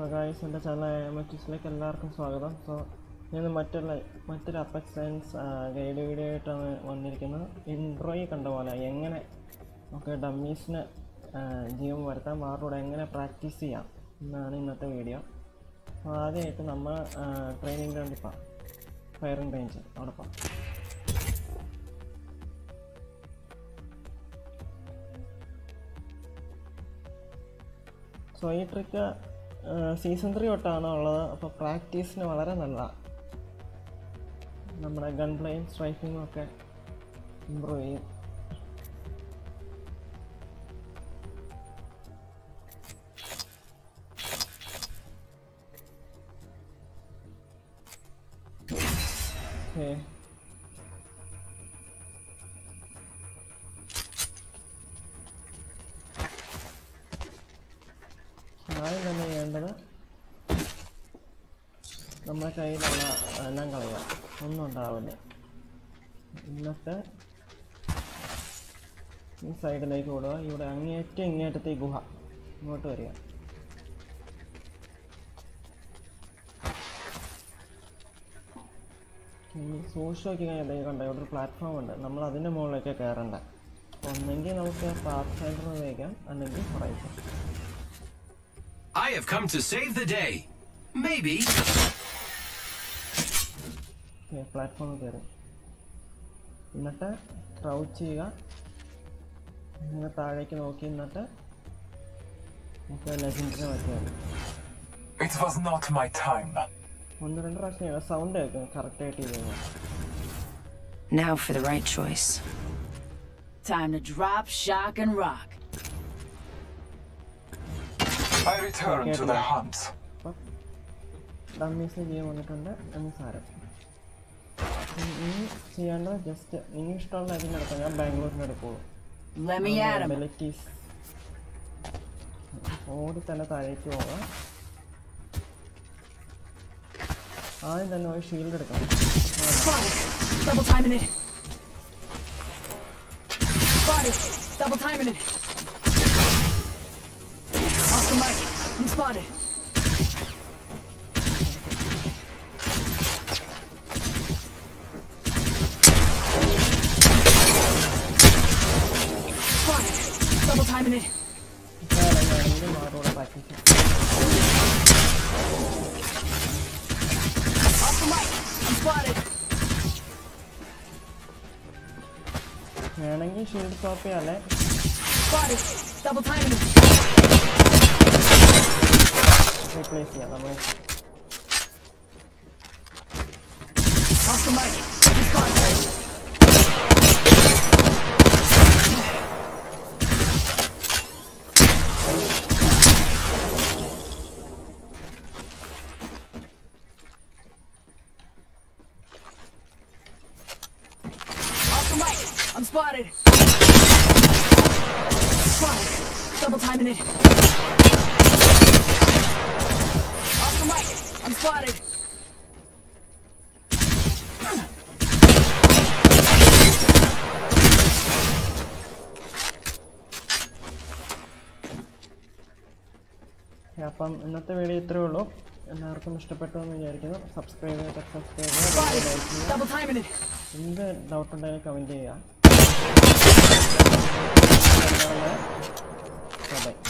So guys എന്റെ channel എമറ്റിസിലേക്ക് എല്ലാവർക്കും സ്വാഗതം. സോ ഞാൻ മറ്റുള്ള മറ്റൊരു അപ്പക്സ് സയൻസ് ഗൈഡ് വീഡിയോ ആയിട്ടാണ് വന്നിരിക്കുന്നത്. ഇൻട്രോയിൽ കണ്ട പോലെ എങ്ങനെ നമുക്ക് ഡമ്മീസിന് ജീവൻ വരുത്താൻ മാറൂടെ എങ്ങനെ പ്രാക്ടീസ് ചെയ്യാം എന്നാണ് ഇന്നത്തെ വീഡിയോ അപ്പോൾ ആദ്യമായിട്ട് നമ്മൾ ട്രെയിനിങ് ഗ്രൗണ്ടിൽ പോകാം ഫയറിംഗ് റേഞ്ച് അവിടെ പോകാം സോ ഈ ട്രിക്ക് സീസൺ ത്രീ തൊട്ടാണ് ഉള്ളത്. അപ്പോൾ പ്രാക്ടീസിന് വളരെ നല്ലതാണ് നമ്മുടെ ഗൺ പ്ലേയും സ്ട്രൈക്കിങ്ങും ഒക്കെ ഇമ്പ്രൂവ് ചെയ്യും. Okay. ആദ്യം തന്നെ ചെയ്യേണ്ടത് നമ്മുടെ കയ്യിലുള്ള എല്ലാം കളയാം. ഒന്നും ഉണ്ടാവില്ല. ഇന്നത്തെ ഈ സൈഡിലേക്ക് വിടുക ഇവിടെ അങ്ങേറ്റം ഇങ്ങേറ്റത്തെ ഗുഹ. ഇങ്ങോട്ട് വരിക. സൂക്ഷിച്ച് നോക്കി കഴിഞ്ഞാൽ കണ്ട? ഇവിടെ ഒരു പ്ലാറ്റ്ഫോം ഉണ്ട്. നമ്മൾ അതിന്റെ മുകളിലേക്ക് കയറണ്ട. ഒന്നെങ്കിൽ നമുക്ക് പാത്ത് ഫൈൻഡർ ഉപയോഗിക്കാം. അല്ലെങ്കിൽ horizon I have come to save the day. Maybe. പ്ലാറ്റ്ഫോമിൽ കയറി എന്നിട്ട് ക്രൗച്ച് ചെയ്യുക ഇങ്ങനെ താഴേക്ക് നോക്കി എന്നിട്ട് നമുക്ക് ലെജൻഡിനെ പറ്റിയാൽ It was not my time. ഒന്ന് രണ്ട് പ്രാവശ്യം ചെയ്യുക സൗണ്ട് കേൾക്കും കറക്റ്റായിട്ട് ചെയ്യുക Now for the right choice. Time to drop, shock, and rock. I return to the hunt. അപ്പം ഡമ്മീസ് ചെയ്യാൻ വന്നിട്ടുണ്ട് എന്ന് സാരം ഇനി ഇനി ചെയ്യേണ്ടത് ജസ്റ്റ് നിങ്ങൾ ഇഷ്ടമുള്ള അതിന് എടുക്കാം ഞാൻ ബാംഗ്ലൂരിന് എടുക്കുള്ളൂ Let me at him. Abilities ഓടി തന്നെ താഴേക്ക് പോകാം ആദ്യം തന്നെ ഒരു ഷീൽഡ് എടുക്കണം Double timing it. Spotted. Double timing it. Off the mic. You spotted. Spotted. Double timing it. വേണമെങ്കിൽ മാറൂടെ practice Off the mic. I'm spotted. വേണമെങ്കിൽ ഷീൽഡ് സ്റ്റോപ്പ് ചെയ്യാല്ലേ Spotted. Double timing it. Replace ചെയ്യാം നമ്മൾ Off the mic. I'm spotted. Off the mic. I'm spotted. Spotted. Double timing it. Off the mic. I'm spotted. അപ്പം ഇന്നത്തെ video ഇത്രയേ ഉള്ളൂ എല്ലാവർക്കും ഇഷ്ടപ്പെട്ടു എന്ന് വിചാരിക്കുന്നു സബ്സ്ക്രൈബ് ചെയ്തിട്ട് സബ്സ്ക്രൈബ് ചെയ്യുക. എന്ത് ഡൗട്ട് ഉണ്ടെങ്കിലും കമന്റ് ചെയ്യുക Tá bem.